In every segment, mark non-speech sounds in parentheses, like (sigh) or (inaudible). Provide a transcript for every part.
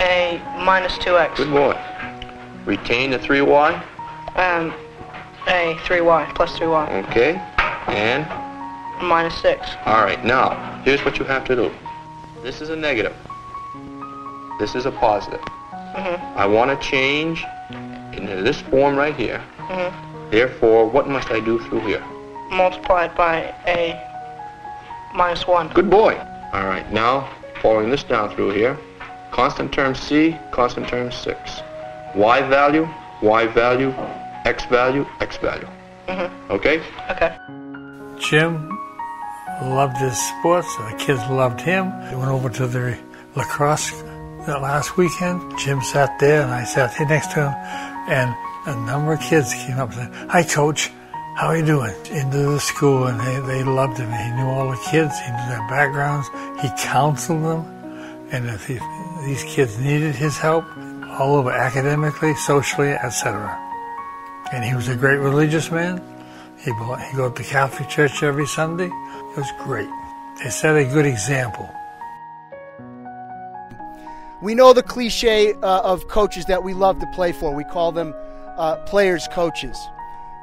A minus 2x. Good boy. Retain the 3y. Um, a 3y plus 3y. Okay. And? Minus 6. All right. Now, here's what you have to do. This is a negative. This is a positive. Mm-hmm. I want to change into this form right here. Mm-hmm. Therefore, what must I do through here? Multiplied by a minus 1. Good boy. All right. Now, following this down through here. Constant term C, constant term 6. Y value, Y value, X value, X value. Mm-hmm. Okay? Okay. Jim loved his sports. The kids loved him. We went over to the lacrosse that last weekend. Jim sat there, and I sat here next to him, and a number of kids came up and said, "Hi, Coach. How are you doing?" Into the school, and they, they loved him. He knew all the kids. He knew their backgrounds. He counseled them, and if he, these kids needed his help, all over academically, socially, etc. And he was a great religious man. He he go to Catholic church every Sunday. It was great. They set a good example. We know the cliche uh, of coaches that we love to play for. We call them uh, players coaches.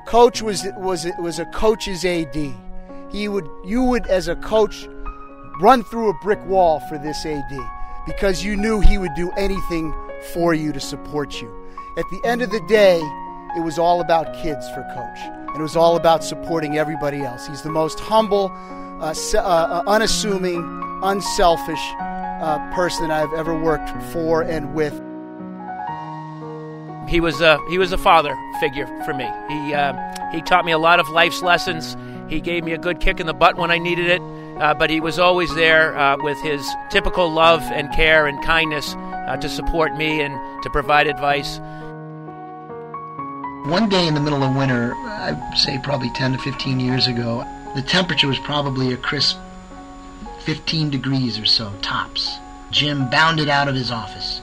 Coach was was was a coach's AD. He would you would as a coach run through a brick wall for this AD because you knew he would do anything for you to support you. At the end of the day, it was all about kids for coach, and it was all about supporting everybody else. He's the most humble, uh, uh, unassuming, unselfish uh, person I've ever worked for and with. He was a he was a father figure for me. He uh, he taught me a lot of life's lessons. He gave me a good kick in the butt when I needed it, uh, but he was always there uh, with his typical love and care and kindness uh, to support me and to provide advice. One day in the middle of winter, I'd say probably 10 to 15 years ago, the temperature was probably a crisp 15 degrees or so, tops. Jim bounded out of his office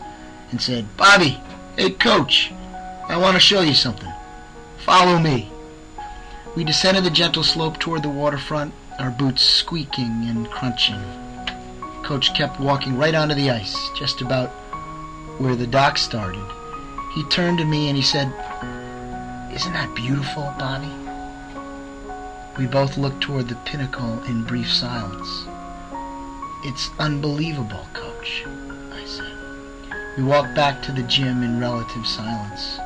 and said, Bobby, hey coach, I want to show you something. Follow me. We descended the gentle slope toward the waterfront, our boots squeaking and crunching. Coach kept walking right onto the ice, just about where the dock started. He turned to me and he said, Isn't that beautiful, Bobby? We both looked toward the pinnacle in brief silence. It's unbelievable, Coach, I said. We walked back to the gym in relative silence.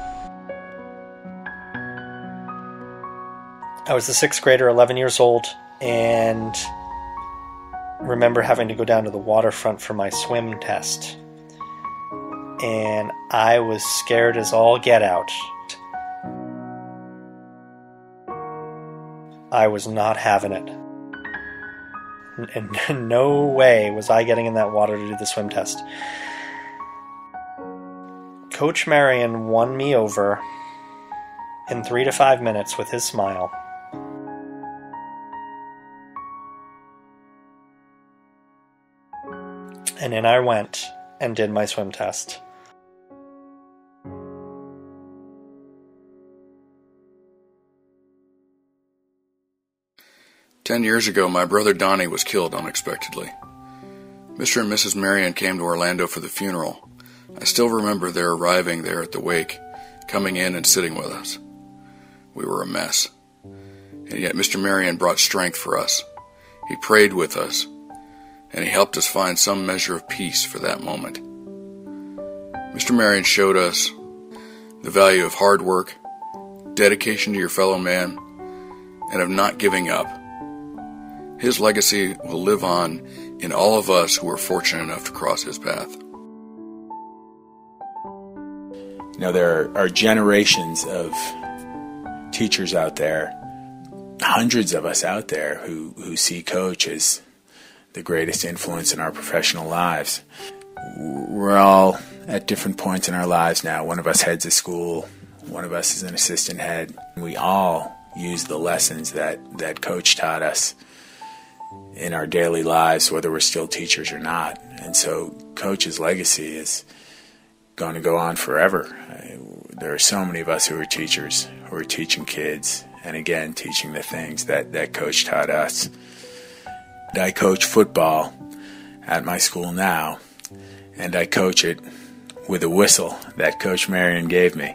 I was a sixth grader, 11 years old, and remember having to go down to the waterfront for my swim test. And I was scared as all get out. I was not having it. In (laughs) no way was I getting in that water to do the swim test. Coach Marrion won me over in three to five minutes with his smile. And in I went and did my swim test. Ten years ago, my brother Donnie was killed unexpectedly. Mr. and Mrs. Marrion came to Orlando for the funeral. I still remember their arriving there at the wake, coming in and sitting with us. We were a mess. And yet Mr. Marrion brought strength for us. He prayed with us, and he helped us find some measure of peace for that moment. Mr. Marrion showed us the value of hard work, dedication to your fellow man, and of not giving up. His legacy will live on in all of us who are fortunate enough to cross his path. Know, there are generations of teachers out there, hundreds of us out there who, who see Coach as the greatest influence in our professional lives. We're all at different points in our lives now. One of us heads a school, one of us is an assistant head. We all use the lessons that, that Coach taught us in our daily lives, whether we're still teachers or not. And so, Coach's legacy is going to go on forever. There are so many of us who are teachers, who are teaching kids, and again teaching the things that, that coach taught us. I coach football at my school now, and I coach it with a whistle that Coach Marrion gave me.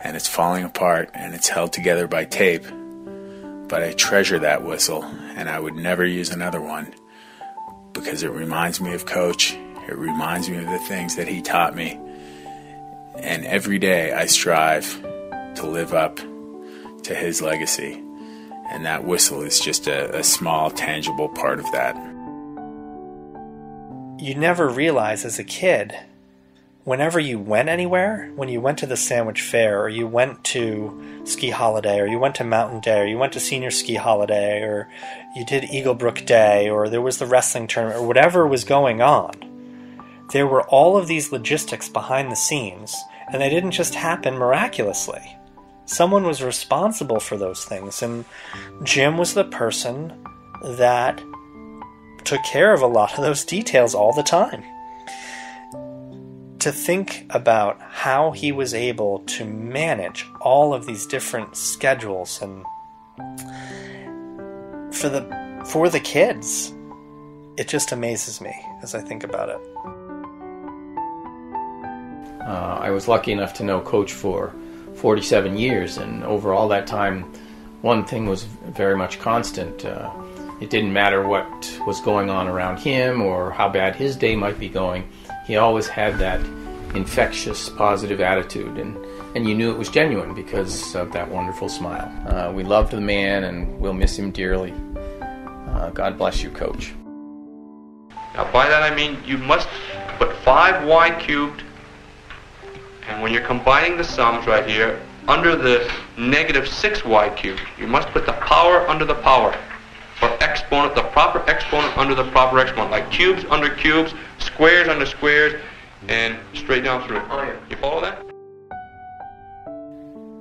And it's falling apart and it's held together by tape. But I treasure that whistle, and I would never use another one because it reminds me of Coach. It reminds me of the things that he taught me. And every day I strive to live up to his legacy. And that whistle is just a, a small, tangible part of that. You never realize as a kid, whenever you went anywhere, when you went to the sandwich fair, or you went to ski holiday, or you went to mountain day, or you went to senior ski holiday, or you did Eagle Brook Day, or there was the wrestling tournament, or whatever was going on, there were all of these logistics behind the scenes, and they didn't just happen miraculously. Someone was responsible for those things, and Jim was the person that took care of a lot of those details all the time. To think about how he was able to manage all of these different schedules and for the for the kids, it just amazes me as I think about it. Uh, I was lucky enough to know Coach for 47 years, and over all that time, one thing was very much constant. Uh, it didn't matter what was going on around him or how bad his day might be going. He always had that infectious, positive attitude, and, and you knew it was genuine because of that wonderful smile. Uh, we loved the man, and we'll miss him dearly. Uh, God bless you, Coach. Now, by that I mean you must put 5y cubed, and when you're combining the sums right here, under the negative 6y cubed, you must put the power under the power, or exponent, the proper exponent under the proper exponent, like cubes under cubes, squares under squares, and straight down through. Oh, you follow that?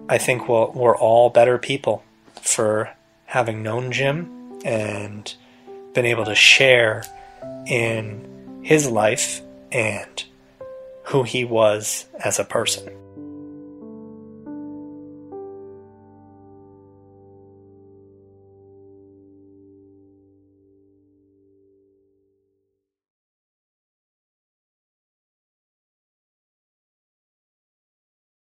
I think we'll, we're all better people for having known Jim and been able to share in his life and who he was as a person.